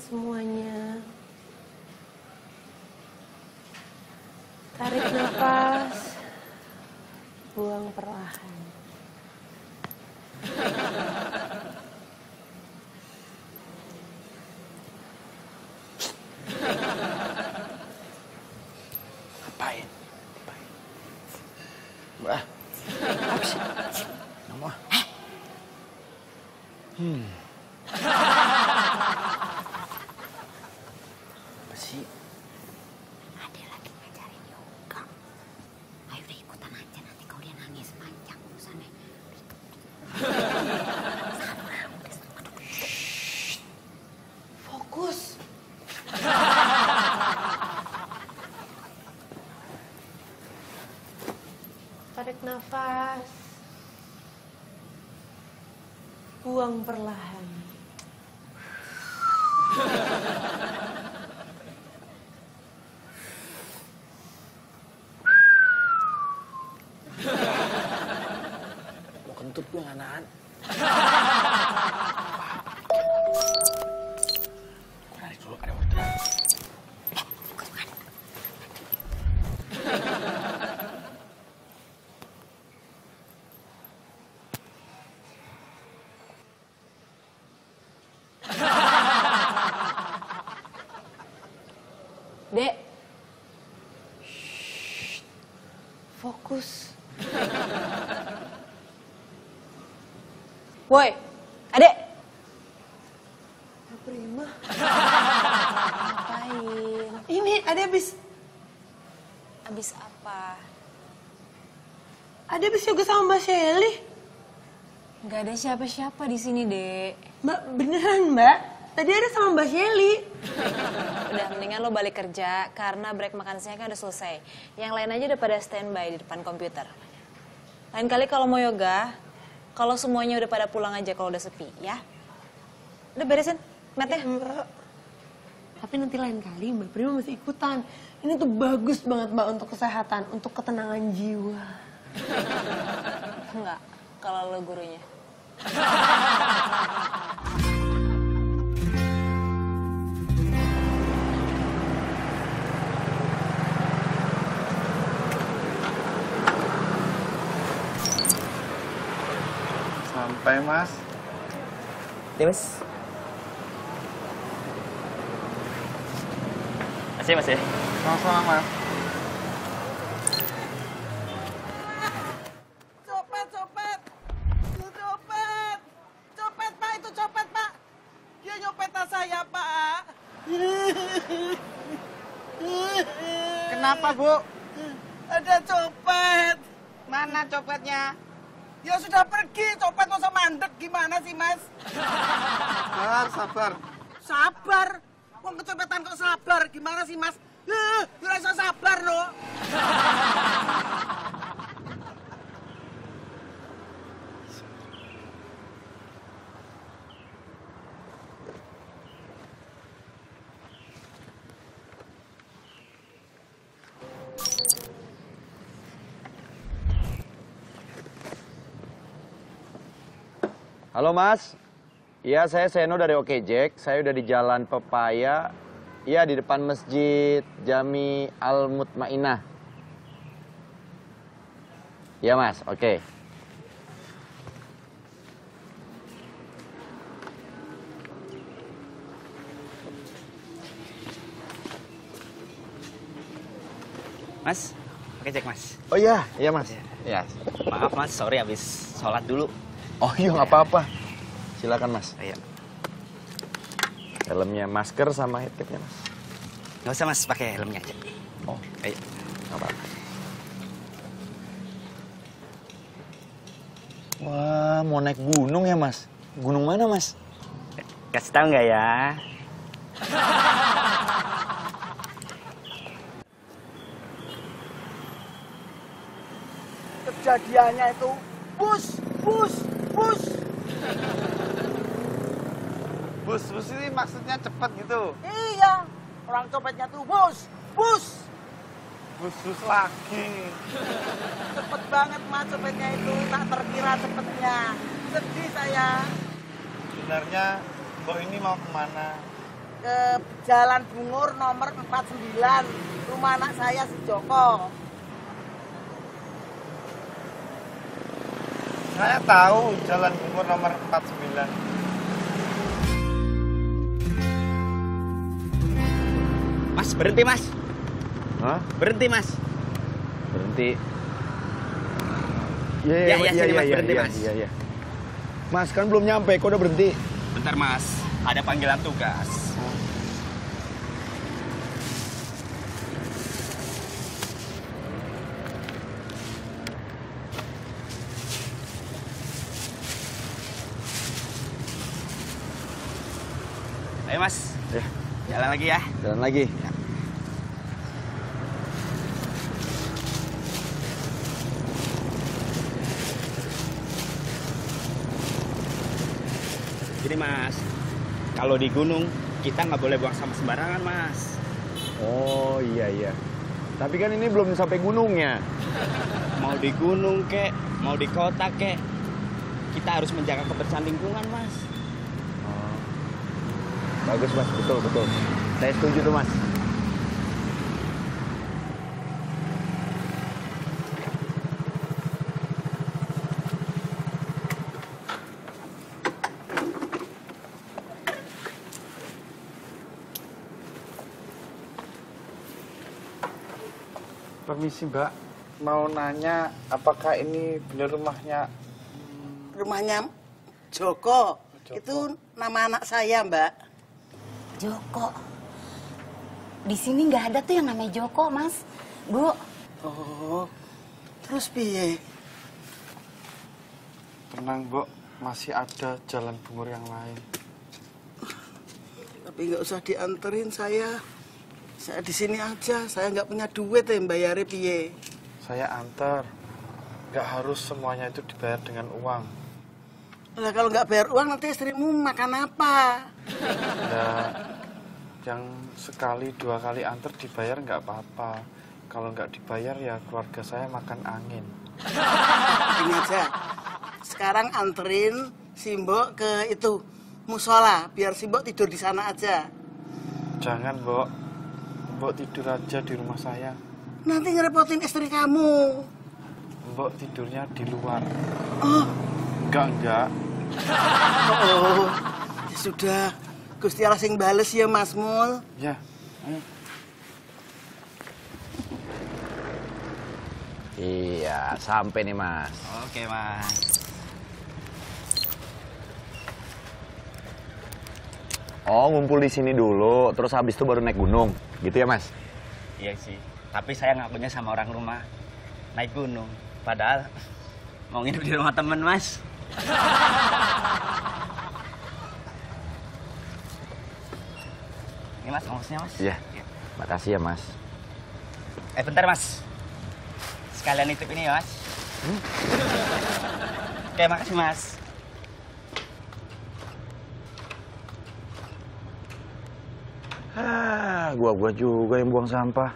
Semuanya. Tarik nafas. Buang perlahan. Ngapain? Ngapain? Bah. Apa sih? Nama? Hmm. Apa sih? Ada lagi ngajarin yoga. Ayo deh ikutan aja nanti kalau dia nangis panjang urusannya. Fokus. Tarik nafas. Buang perlahan. Mau kentut gue nggak nahan. Dek. Shh. Fokus. Woi, adek. Prima. Ngapain? Ini adek habis Abis apa? adek habis yoga sama Mbak Shelly. Gak ada siapa-siapa di sini, Dek. Mbak beneran Mbak? Tadi ada sama Mbak Shelly. Udah, mendingan lo balik kerja karena break makan siang kan udah selesai. Yang lain aja udah pada standby di depan komputer. Lain kali kalau mau yoga, kalau semuanya udah pada pulang aja kalau udah sepi, ya. Udah beresin, mat ya? Mbak. Tapi nanti lain kali Mbak Prima mesti ikutan. Ini tuh bagus banget Mbak untuk kesehatan, untuk ketenangan jiwa. Enggak, kalau lo gurunya. Sampai mas. Ya mas. Masih mas ya? Sama-sama mas. Ada copet. Mana copetnya? Ya sudah pergi, copet masa mandek. Gimana sih, Mas? Sabar, sabar. Sabar. Wong kecopetan kok sabar. Gimana sih, Mas? Eh, rasa sabar, loh. Halo Mas, Iya saya Seno dari Oke Jack. Saya udah di Jalan Pepaya. Iya di depan Masjid Jami Al Mutmainah. Iya Mas, oke. Mas, oke cek mas. Oh iya, iya Mas. Iya. Maaf mas, sorry habis sholat dulu. Oh iya nggak apa-apa. Silakan Mas. Ayo. Helmnya, masker sama headsetnya Mas. Gak usah mas, pakai helmnya aja. Oh, Ayo. nggak apa-apa. Wah, mau naik gunung ya Mas? Gunung mana Mas? Kasih tahu nggak ya? Kejadiannya itu bus, bus, bus. Bus, bus ini maksudnya cepet gitu. Iya, orang copetnya tuh bus, bus. Bus, bus lagi. Cepet banget mas copetnya itu, tak terkira cepetnya. Sedih saya. Sebenarnya Mbok ini mau ke mana? ke Jalan Bungur nomor 49, rumah anak saya si Joko. Saya tahu Jalan Bungur nomor 49. Mas, berhenti mas. Hah? Berhenti mas. Berhenti. Iya, Ya, ya, sini, Mas, berhenti, iya, Mas. Iya, iya. Mas, kan belum nyampe, kok udah berhenti? Bentar mas, ada panggilan tugas. Mas, Ya, jalan lagi ya. jalan lagi. Gini mas, kalau di gunung kita nggak boleh buang sampah sembarangan mas. Oh, iya, iya. Tapi kan ini belum sampai gunungnya. Mau di gunung kek, mau di kota kek, kita harus menjaga kebersihan lingkungan mas. Bagus, Mas. Betul, betul. Saya setuju tuh, Mas. Permisi Mbak, mau nanya apakah ini benar rumahnya Rumahnya Joko. Joko. Itu nama anak saya, Mbak. Joko. Di sini nggak ada tuh yang namanya Joko, Mas. Bu, Oh, terus piye? Tenang, Mbok, masih ada jalan bungur yang lain. Tapi nggak usah dianterin saya. Saya di sini aja. Saya nggak punya duit ya bayarnya piye. Saya antar. Nggak harus semuanya itu dibayar dengan uang. Lah kalau nggak bayar uang nanti istrimu makan apa? Ya, yang sekali dua kali antar dibayar nggak apa-apa. Kalau nggak dibayar ya keluarga saya makan angin. Ini aja. Sekarang anterin Simbo ke itu musola biar Simbo tidur di sana aja. Jangan, Mbok. Mbok tidur aja di rumah saya. Nanti ngerepotin istri kamu. Mbok tidurnya di luar. Oh, Enggak, enggak. oh. Ya sudah. Gusti Allah sing bales ya Mas Mul. Ya, ayo. Iya, sampai nih, Mas. Oke mas. Oh, ngumpul di sini dulu, terus habis itu baru naik gunung. Gitu ya, Mas? Iya sih. Tapi saya ngakunya sama orang rumah naik gunung. Padahal mau nginep di rumah temen mas. Ini mas, ongkosnya mas. Iya. Makasih ya, Mas. Eh bentar mas. Sekalian nitip ini ya mas. Oke makasih mas. Ah, gua-gua juga yang buang sampah.